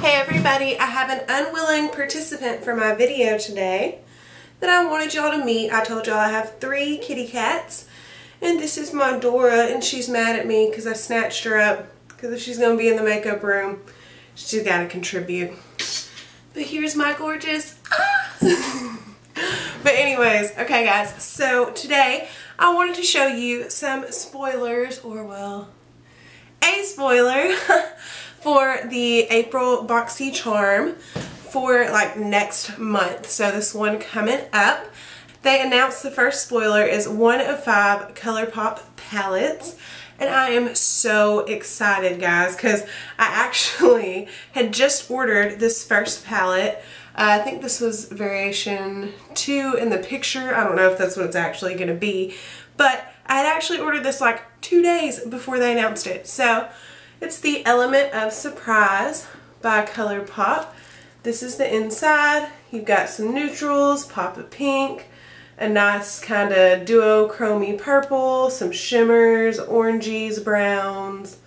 Hey everybody, I have an unwilling participant for my video today that I wanted y'all to meet. I told y'all I have three kitty cats and this is my Dora and she's mad at me because I snatched her up because if she's going to be in the makeup room, she's got to contribute. But here's my gorgeous... Ah! but anyways, okay guys, so today I wanted to show you some spoilers, or well, a spoiler for the April Boxy Charm for like next month. So this one coming up. They announced the first spoiler is one of five ColourPop palettes. And I am so excited guys because I actually had just ordered this first palette. Uh, I think this was variation 2 in the picture. I don't know if that's what it's actually going to be. But I had actually ordered this like two days before they announced it. So it's the Element of Surprise by ColourPop. This is the inside. You've got some neutrals, pop of pink, a nice kind of duochromy purple, some shimmers, oranges, browns,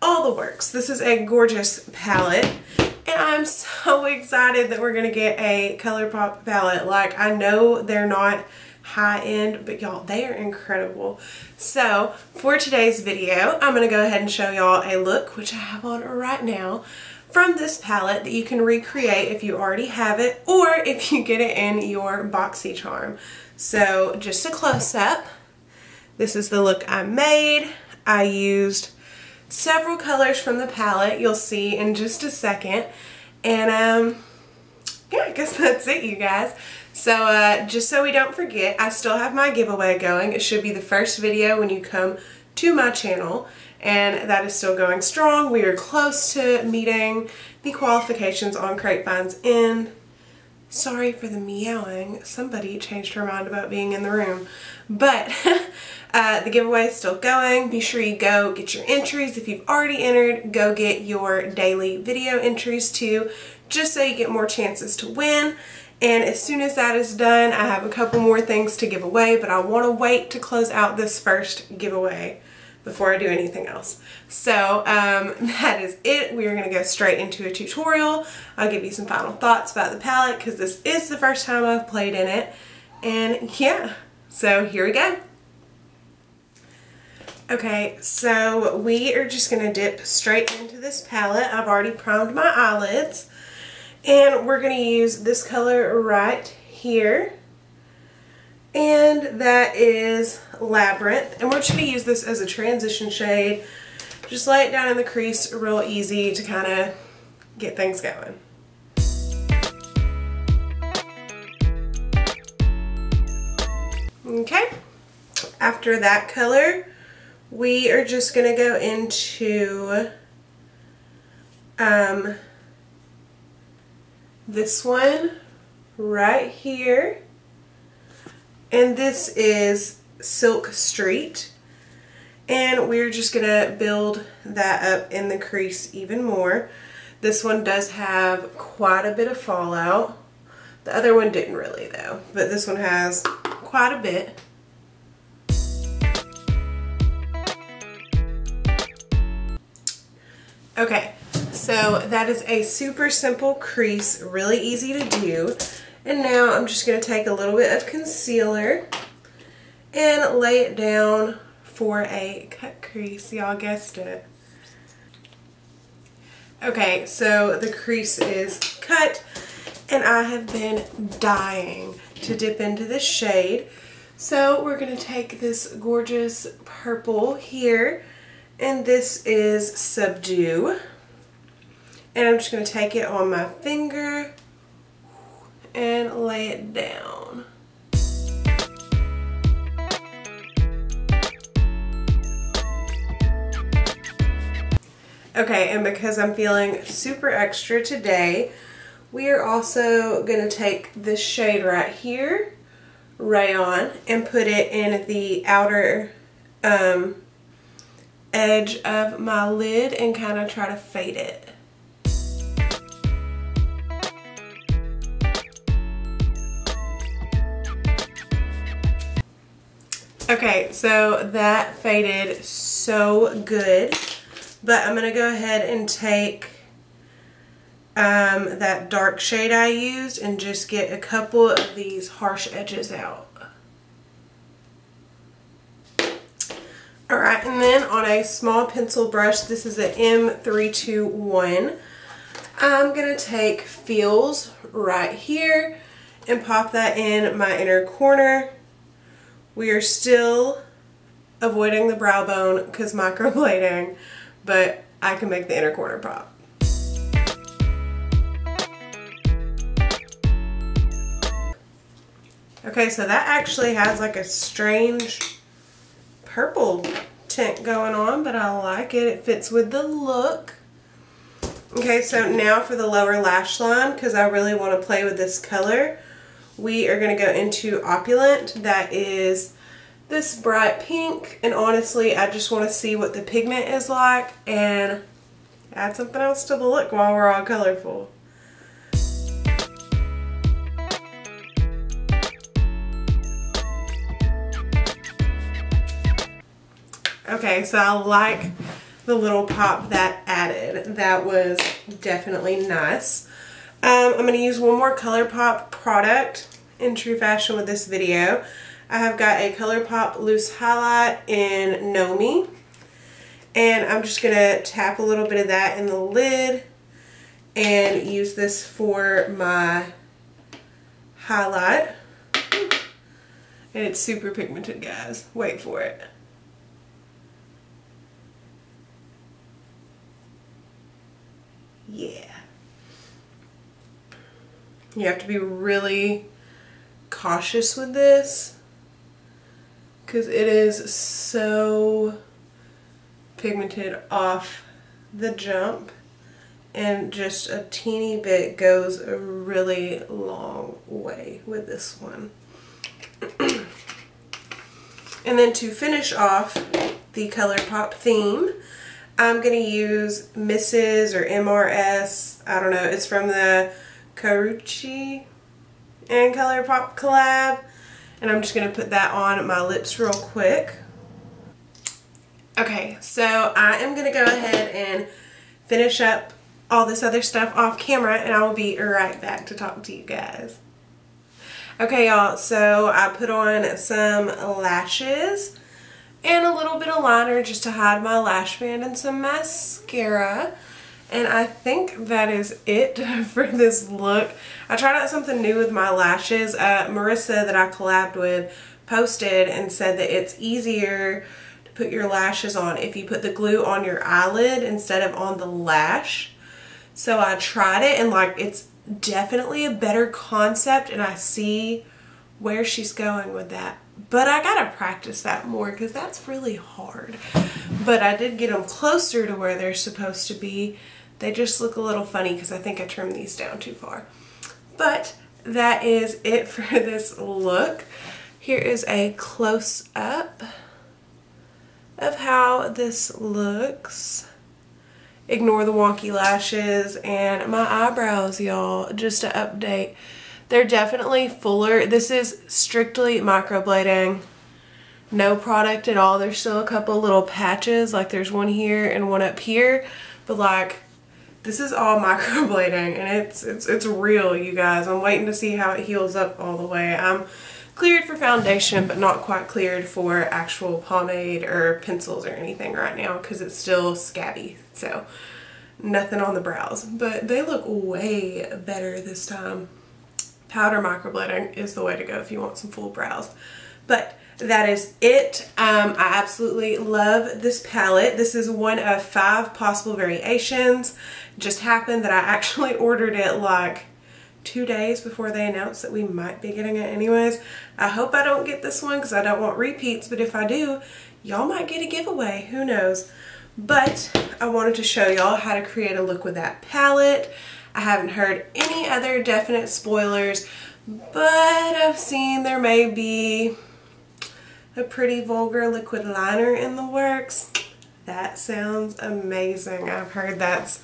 all the works. This is a gorgeous palette. And I'm so excited that we're going to get a ColourPop palette. Like, I know they're not high end, but y'all, they are incredible. So, for today's video, I'm going to go ahead and show y'all a look, which I have on right now, from this palette that you can recreate if you already have it or if you get it in your BoxyCharm. So just a close-up. This is the look I made. I used several colors from the palette you'll see in just a second. And um, yeah, I guess that's it you guys. So uh, just so we don't forget, I still have my giveaway going. It should be the first video when you come to my channel and that is still going strong. We are close to meeting the qualifications on Crate Finds in. Sorry for the meowing. Somebody changed her mind about being in the room. But uh, the giveaway is still going. Be sure you go get your entries. If you've already entered, go get your daily video entries too, just so you get more chances to win. And as soon as that is done, I have a couple more things to give away, but I want to wait to close out this first giveaway before I do anything else. So um, that is it. We are going to go straight into a tutorial. I'll give you some final thoughts about the palette because this is the first time I've played in it. And yeah, so here we go. Okay, so we are just going to dip straight into this palette. I've already primed my eyelids. And we're going to use this color right here and that is Labyrinth. And we're just going to use this as a transition shade. Just lay it down in the crease real easy to kind of get things going. Okay, after that color, we are just going to go into um, this one right here. And this is Silk Street. And we're just going to build that up in the crease even more. This one does have quite a bit of fallout. The other one didn't really though, but this one has quite a bit. Okay, so that is a super simple crease, really easy to do. And now I'm just going to take a little bit of concealer and lay it down for a cut crease. Y'all guessed it. Okay, so the crease is cut and I have been dying to dip into this shade. So we're going to take this gorgeous purple here and this is Subdue. And I'm just going to take it on my finger and lay it down. Okay, and because I'm feeling super extra today, we are also going to take this shade right here, Rayon, and put it in the outer um, edge of my lid and kind of try to fade it. Okay, so that faded so good. But I'm going to go ahead and take um, that dark shade I used and just get a couple of these harsh edges out. Alright, and then on a small pencil brush, this is an M321, I'm going to take Feels right here and pop that in my inner corner. We are still avoiding the brow bone because microblading, but I can make the inner corner pop. Okay, so that actually has like a strange purple tint going on, but I like it. It fits with the look. Okay, so now for the lower lash line, because I really want to play with this color, we are going to go into Opulent. That is this bright pink, and honestly, I just want to see what the pigment is like, and add something else to the look while we're all colorful. Okay, so I like the little pop that added. That was definitely nice. Um, I'm going to use one more ColourPop product in true fashion with this video. I have got a ColourPop loose highlight in Know Me. And I'm just going to tap a little bit of that in the lid and use this for my highlight. And it's super pigmented, guys. Wait for it. yeah. You have to be really cautious with this because it is so pigmented off the jump and just a teeny bit goes a really long way with this one. and then to finish off the ColourPop theme, I'm going to use Mrs. or MRS. I don't know. It's from the Karrueche and ColourPop collab. And I'm just going to put that on my lips real quick. Okay, so I am going to go ahead and finish up all this other stuff off camera and I will be right back to talk to you guys. Okay y'all, so I put on some lashes and a little bit of liner just to hide my lash band and some mascara. And I think that is it for this look. I tried out something new with my lashes. Uh, Marissa that I collabed with posted and said that it's easier to put your lashes on if you put the glue on your eyelid instead of on the lash. So I tried it and like it's definitely a better concept and I see where she's going with that. But I gotta practice that more because that's really hard. But I did get them closer to where they're supposed to be. They just look a little funny because I think I trimmed these down too far. But that is it for this look. Here is a close-up of how this looks. Ignore the wonky lashes and my eyebrows, y'all, just to update. They're definitely fuller. This is strictly microblading. No product at all. There's still a couple little patches. Like there's one here and one up here. But like this is all microblading and it's it's it's real you guys. I'm waiting to see how it heals up all the way. I'm cleared for foundation but not quite cleared for actual pomade or pencils or anything right now because it's still scabby. So nothing on the brows. But they look way better this time powder microblading is the way to go if you want some full brows. But that is it. Um, I absolutely love this palette. This is one of five possible variations. Just happened that I actually ordered it like two days before they announced that we might be getting it anyways. I hope I don't get this one because I don't want repeats, but if I do, y'all might get a giveaway. Who knows? But I wanted to show y'all how to create a look with that palette. I haven't heard any other definite spoilers, but I've seen there may be a pretty vulgar liquid liner in the works. That sounds amazing. I've heard that's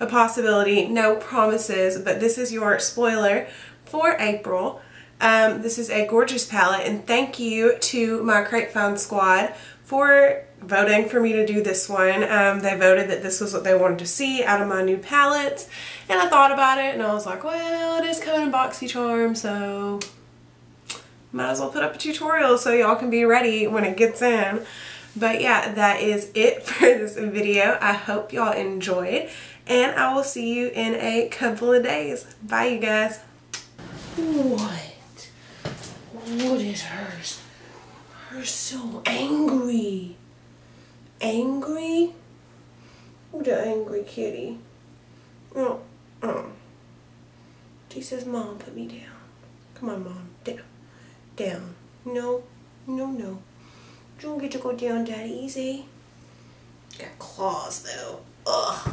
a possibility. No promises, but this is your spoiler for April. Um, this is a gorgeous palette and thank you to my Crate Find squad for voting for me to do this one. Um, they voted that this was what they wanted to see out of my new palettes. And I thought about it and I was like, well, it is coming in BoxyCharm, so might as well put up a tutorial so y'all can be ready when it gets in. But yeah, that is it for this video. I hope y'all enjoyed and I will see you in a couple of days. Bye you guys. What? What is hers? Hers so angry. Angry? What an angry kitty. Oh, oh. She says, Mom, put me down. Come on, Mom. Down. No. No, no. Don't get to go down that easy. Got claws, though. Ugh.